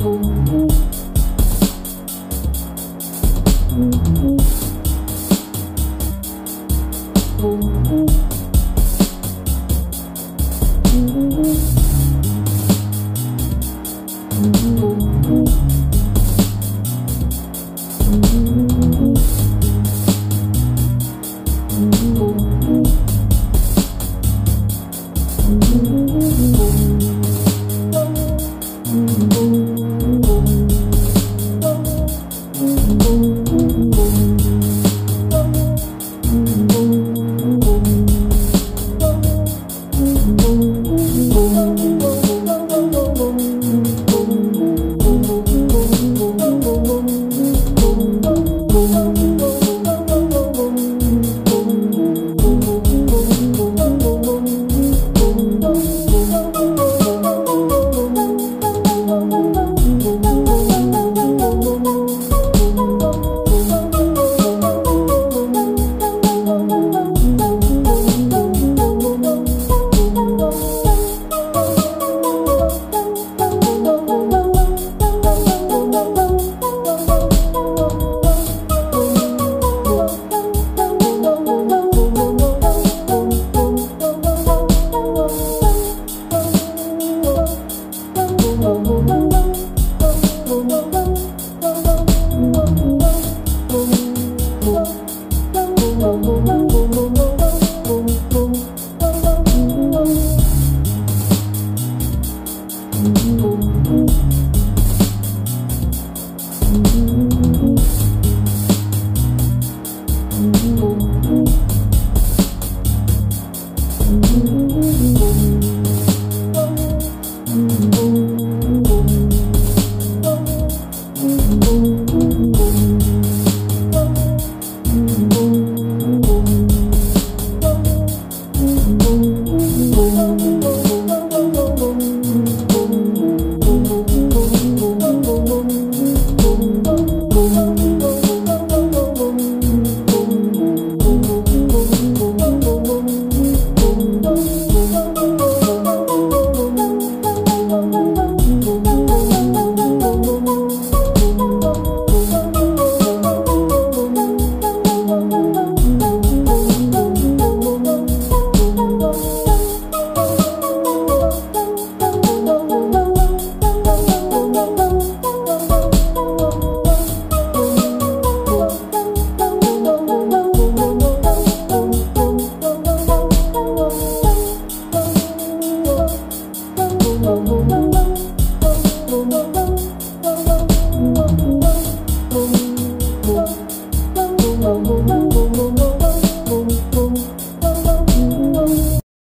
Thank you. Ooh.